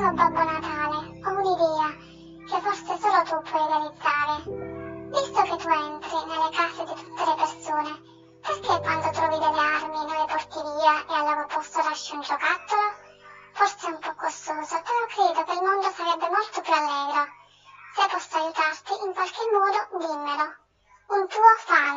Caro Babbo Natale, ho un'idea che forse solo tu puoi realizzare. Visto che tu entri nelle case di tutte le persone, perché quando trovi delle armi non le porti via e al loro posto lasci un giocattolo? Forse è un po' costoso, però credo che il mondo sarebbe molto più allegro. Se posso aiutarti in qualche modo, dimmelo. Un tuo fan.